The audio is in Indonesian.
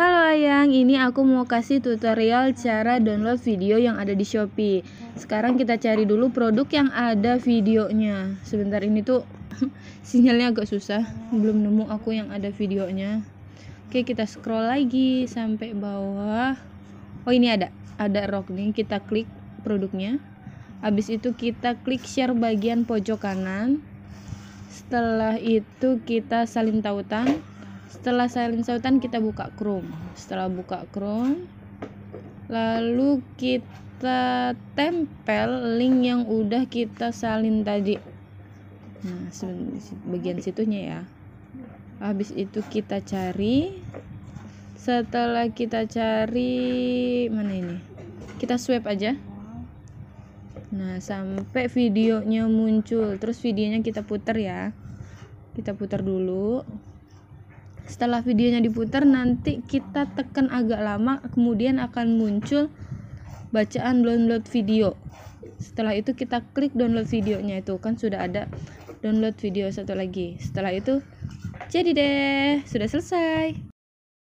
Halo Ayang, ini aku mau kasih tutorial cara download video yang ada di Shopee. Sekarang kita cari dulu produk yang ada videonya. Sebentar ini tuh sinyalnya agak susah, belum nemu aku yang ada videonya. Oke, kita scroll lagi sampai bawah. Oh, ini ada. Ada rok nih, kita klik produknya. Habis itu kita klik share bagian pojok kanan. Setelah itu kita salin tautan setelah silent sautan kita buka Chrome. Setelah buka Chrome lalu kita tempel link yang udah kita salin tadi. Nah bagian situnya ya. Habis itu kita cari. Setelah kita cari mana ini? Kita swipe aja. Nah sampai videonya muncul. Terus videonya kita putar ya. Kita putar dulu setelah videonya diputar nanti kita tekan agak lama kemudian akan muncul bacaan download video. Setelah itu kita klik download videonya itu. Kan sudah ada download video satu lagi. Setelah itu jadi deh sudah selesai